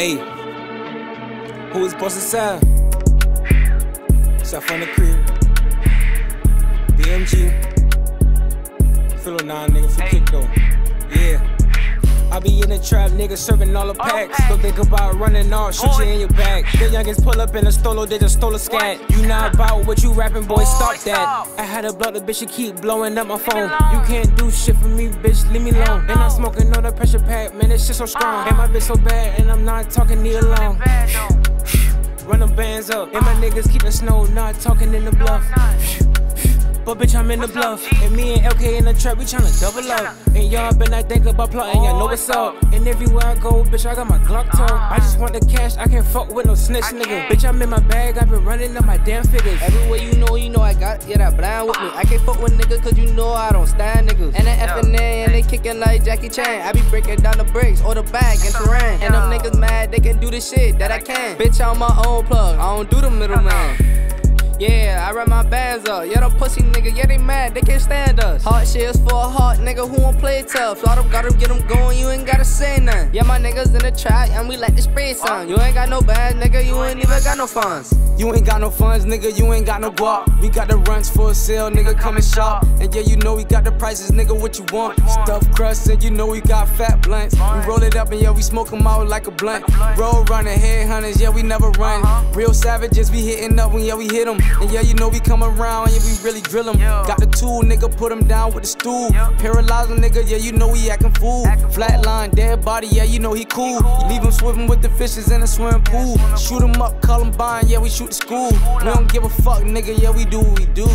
Hey, who is boss inside? Shot from the crib. BMG. Philo 9 nigga for kick though. I be in the trap, nigga, serving all the packs. Don't think about running off, shoot you in your back. The youngest pull up in a stolo, they just stole a scat. You not about what you rapping, boy, stop that. I had a block, the bitch, you keep blowing up my phone. You can't do shit for me, bitch, leave me alone. And I'm smoking on the pressure pack, man, this shit so strong. And my bitch so bad, and I'm not talking knee alone. Run them bands up, and my niggas keep it snow, not talking in the bluff. But bitch, I'm in the bluff. And me and LK in the trap, we tryna double up. And y'all been I think about plotting, y'all know oh, what's up. And everywhere I go, bitch, I got my Glock toe. I just want the cash, I can't fuck with no snitch nigga. Bitch, I'm in my bag, i been running up my damn figures. Everywhere you know, you know I got, yeah, that blind with me. I can't fuck with niggas cause you know I don't stand niggas. And that FNA and they kicking like Jackie Chan. I be breaking down the bricks or the bag and the terrain. And them niggas mad, they can do the shit that I can. Bitch, I'm my own plug, I don't do the middleman. Yeah, I run my bands up. Yeah, them pussy nigga, yeah, they mad, they can't stand us. Hot shit for a hot nigga who won't play tough. So I don't gotta get them going, you ain't gotta say nothing. Yeah, my niggas in the trap, and we like to spray some. You ain't got no bad nigga, you ain't even got no funds. You ain't got no funds, nigga, you ain't got no guap. We got the runs for a sale, nigga, come and shop. And yeah, you know we got the prices, nigga, what you want? Stuff crust, and you know we got fat blunts. We roll it up, and yeah, we smoke 'em out like a blunt. Roll running, head hunters, yeah, we never run. Real savages, we hitting up when yeah, we hit 'em. And yeah, you know we come around, yeah, we really drill 'em. Got the tool, nigga, put 'em down with the stool. Paralyze 'em, nigga, yeah, you know we acting fool. Flatline, dead body, yeah, you know he cool. Leave 'em swimming with the fishes in a swimming pool. Shoot 'em up, Columbine, yeah, we shoot the school. We don't give a fuck, nigga, yeah, we do what we do.